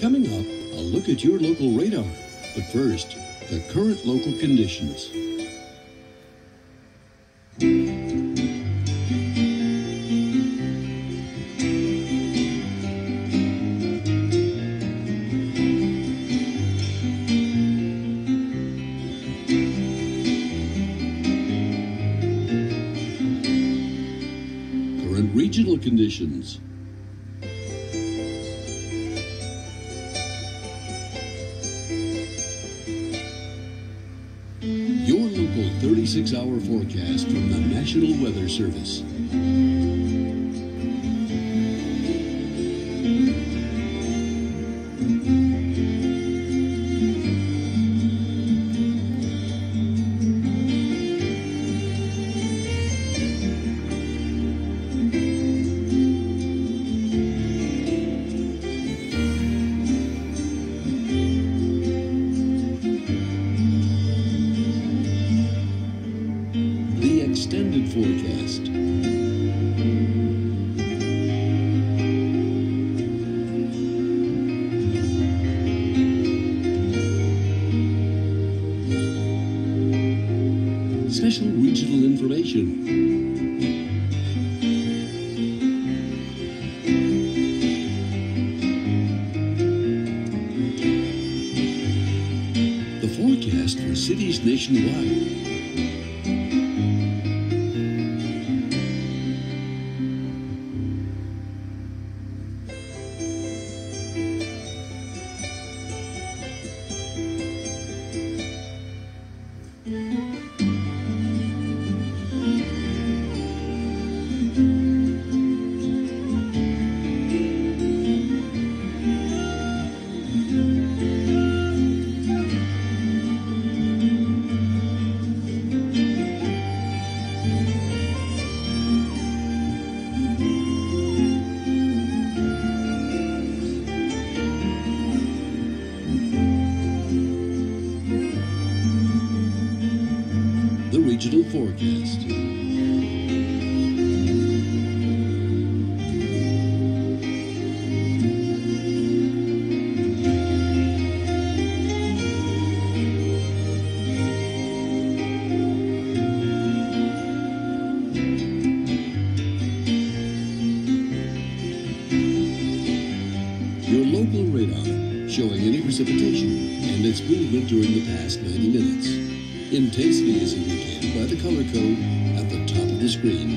Coming up, a look at your local radar. But first, the current local conditions. Current regional conditions. Local 36 hour forecast from the National Weather Service. Extended forecast. Special regional information. The forecast for cities nationwide. The regional forecast. Your local radar showing any precipitation and its movement during the past 90 minutes. Intensity is indicated by the color code at the top of the screen.